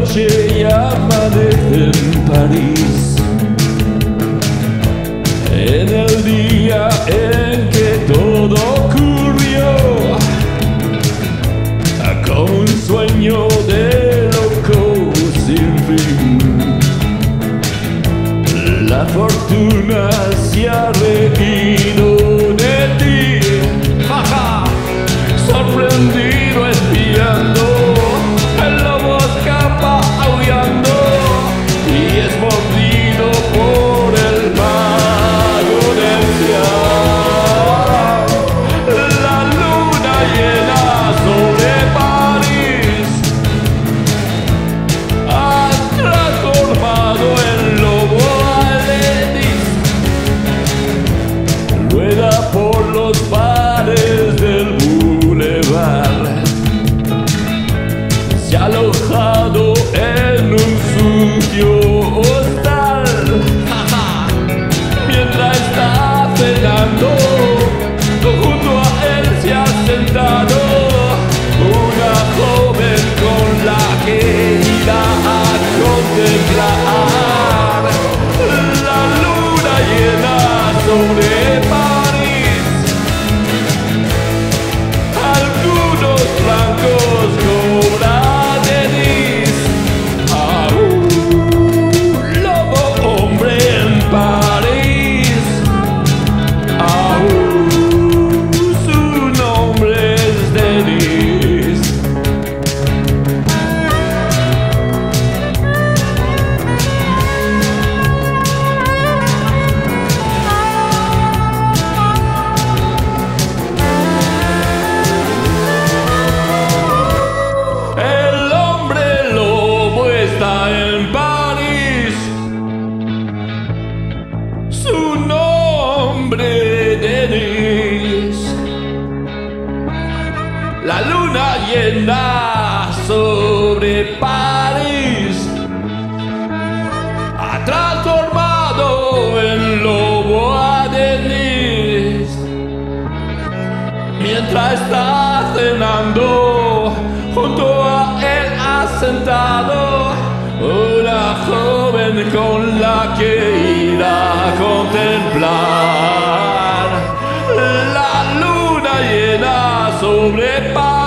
noche y amanece en París. En el día en que todo ocurrió, como un sueño de loco sin fin, la fortuna se ha reído. Los bares del boulevard. Se ha alojado en un sucio hostal. Mientras está cenando, junto a él se ha sentado una joven con la que irá a contemplar La luna llena sobre París ha transformado en lobo a Denis. Mientras está cenando, junto a él ha sentado una joven con la que irá a contemplar la luna llena sobre París.